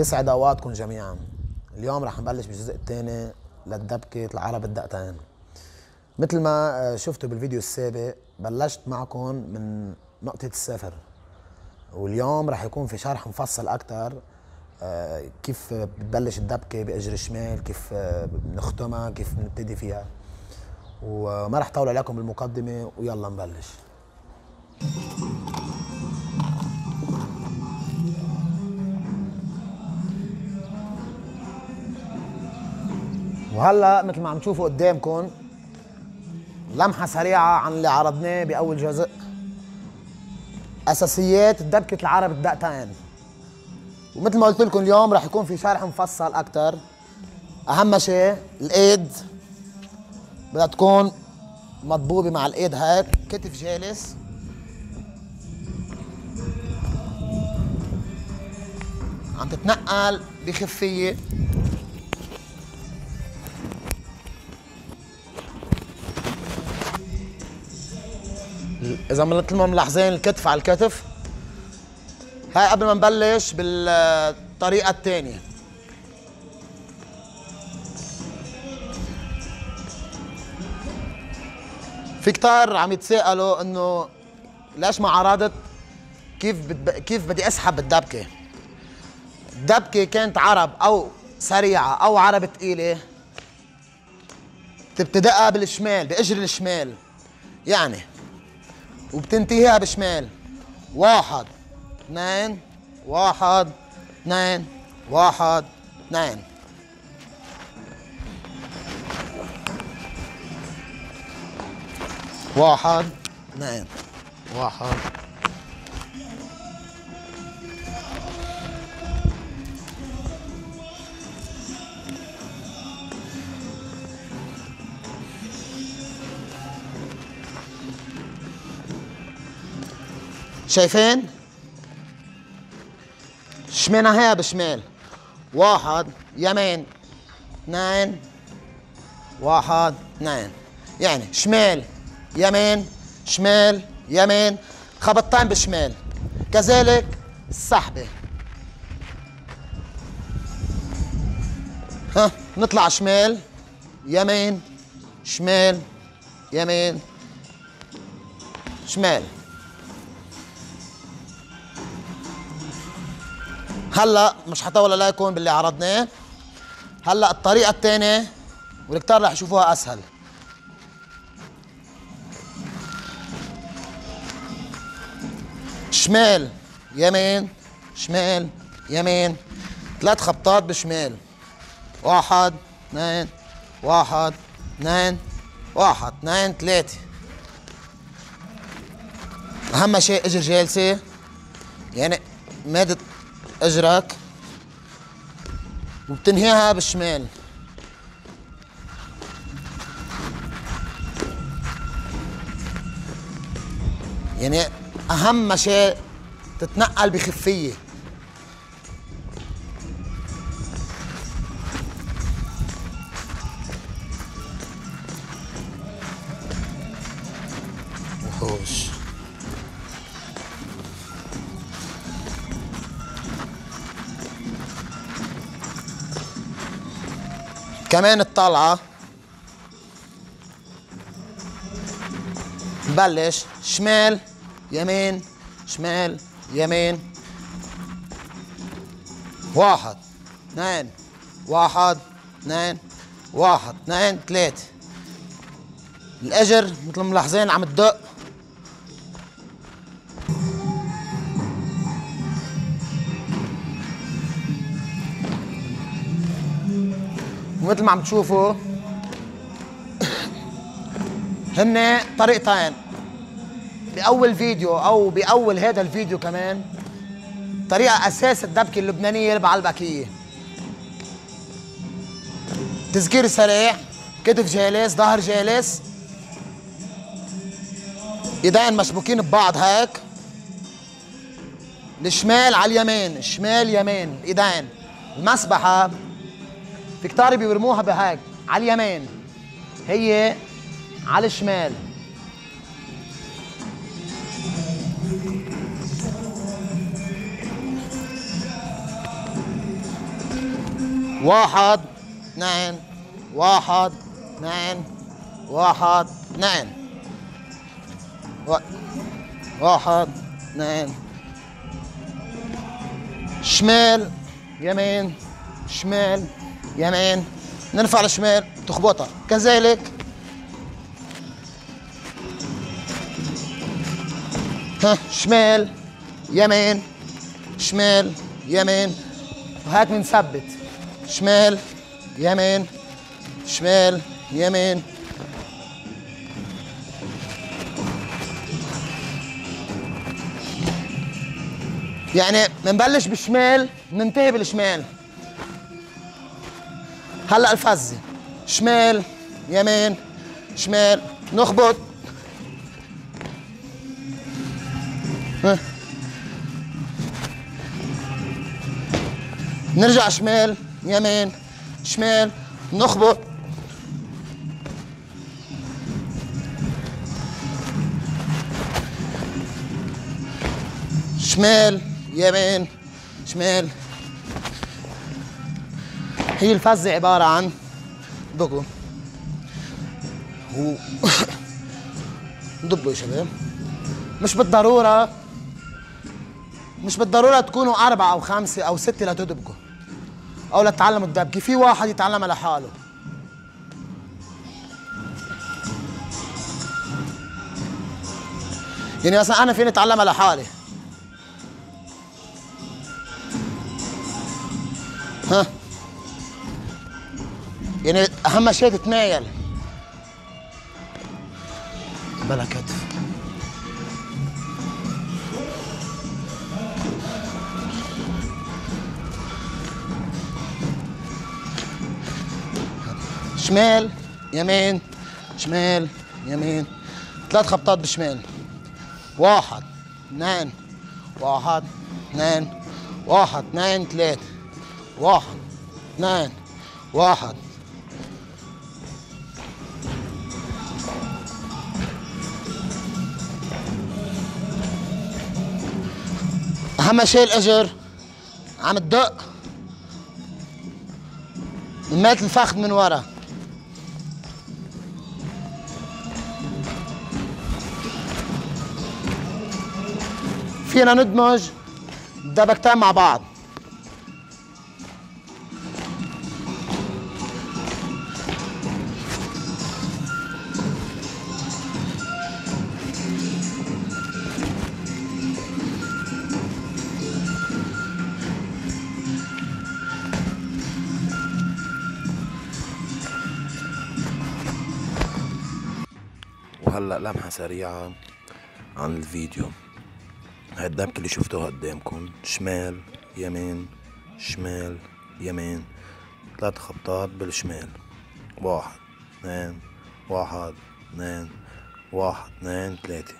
يسعد أوقاتكم جميعا. اليوم رح نبلش بالجزء الثاني للدبكة العرب الدقتين. مثل ما آه، شفتوا بالفيديو السابق بلشت معكم من نقطة الصفر. واليوم رح يكون في شرح مفصل أكثر آه، كيف بتبلش الدبكة بإجر الشمال كيف آه، بنختمها كيف بنبتدي فيها. وما رح طول عليكم بالمقدمة ويلا نبلش. وهلا مثل ما عم تشوفوا قدامكم لمحة سريعة عن اللي عرضناه بأول جزء. أساسيات دبكة العرب الدقتين. ومثل ما قلت لكم اليوم رح يكون في شرح مفصل أكثر أهم شيء الإيد. بدها تكون مضبوبه مع الإيد هيك كتف جالس. عم تتنقل بخفية. إذا مثل ما ملاحظين الكتف على الكتف. هاي قبل ما نبلش بالطريقة الثانية في كتار عم يتساءلوا إنه ليش ما عرضت؟ كيف بدب... كيف بدي أسحب الدبكة؟ الدبكة كانت عرب أو سريعة أو عرب ثقيله بتبتدأها بالشمال بإجر الشمال. يعني وبتنتهيها بشمال واحد اثنين واحد اثنين واحد اثنين. واحد اثنين. واحد. شايفين؟ شميناها بشمال؟ واحد يمين اثنين واحد اثنين. يعني شمال يمين شمال يمين. خبطتين بالشمال كذلك السحبة ها نطلع شمال. يمين شمال يمين شمال. هلا مش حطول عليكم باللي عرضناه. هلا الطريقة الثانية والكتار رح يشوفوها أسهل. شمال يمين شمال يمين. ثلاث خبطات بشمال. واحد اثنين واحد اثنين واحد اثنين ثلاثة. أهم شيء إجر جالسة. يعني مادة أجرك وبتنهيها بالشمال. يعني أهم شيء تتنقل بخفية. كمان الطلعة. نبلش شمال يمين. شمال يمين. واحد اثنين. واحد اثنين. واحد اثنين ثلاثة. الأجر مثل ما ملاحظين عم تدق. ومثل ما عم تشوفوا هن طريقتين. بأول فيديو أو بأول هذا الفيديو كمان طريقة أساس الدبكة اللبنانية اللي بعلبك إياه. تذكير سريع كتف جالس ظهر جالس. إيدين مشبوكين ببعض هيك. الشمال على اليمين الشمال يمين الايدين المسبحة في كتار بيرموها بهيك على اليمين. هي على الشمال. واحد اثنين. واحد اثنين. واحد اثنين. وا- واحد اثنين. شمال يمين. شمال. يمين نرفع الشمال تخبطها. كذلك. ها شمال يمين شمال يمين. وهيك بنثبت شمال يمين شمال يمين. يعني بنبلش بالشمال ننتهي بالشمال. هلا الفزه شمال يمين شمال نخبط. نرجع شمال يمين شمال نخبط. شمال يمين شمال هي الفزة عبارة عن دقوا و ضبوا يا شباب. مش بالضرورة مش بالضرورة تكونوا أربعة أو خمسة أو ستة لتدبكوا أو لتتعلموا الدبكة. في واحد يتعلمها لحاله. يعني مثلا أنا فيني أتعلمها لحالي. ها؟ يعني أهم شيء تتمايل بلا كتف. شمال يمين شمال يمين. ثلاث خبطات بالشمال. واحد اثنين. واحد اثنين. واحد اثنين ثلاثة واحد اثنين. واحد. أهم شيء الأجر عم تدق. مات الفخذ من ورا. فينا ندمج الدبكتين مع بعض. وهلا لمحة سريعة عن الفيديو. هاي الدبكة اللي شفتوها قدامكم شمال يمين شمال يمين. ثلاث خبطات بالشمال. واحد اثنين واحد اثنين واحد اثنين ثلاثة.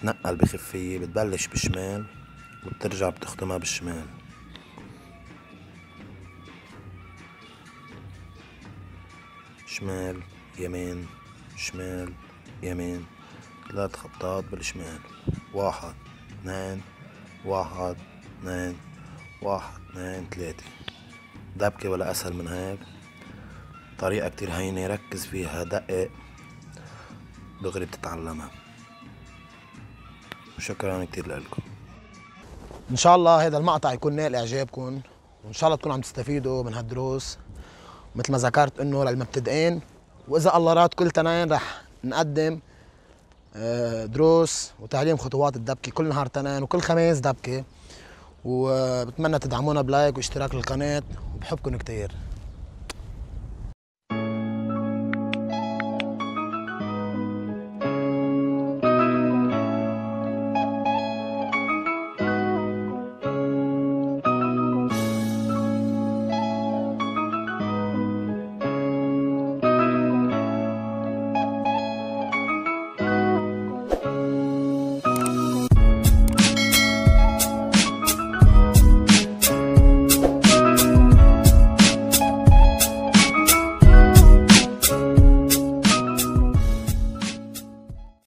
تنقل بخفية بتبلش بالشمال وبترجع بتختمها بالشمال. شمال يمين شمال يمين ثلاث خطات بالشمال. واحد اثنين واحد اثنين واحد اثنين ثلاثة. دبكة ولا أسهل من هيك؟ طريقة كتير هينة ركز فيها دقق دغري بتتعلمها وشكرا كتير لكم. إن شاء الله هذا المقطع يكون نال إعجابكم وإن شاء الله تكونوا عم تستفيدوا من هالدروس. مثل ما ذكرت إنه للمبتدئين وإذا الله راد كل تنين رح نقدم آه، دروس وتعليم خطوات الدبكة كل نهار تنين وكل خميس دبكة. وبتمنى تدعمونا بلايك واشتراك للقناة وبحبكم كتير.